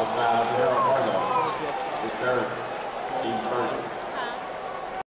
That's by Daryl Harlow. It's third, team first.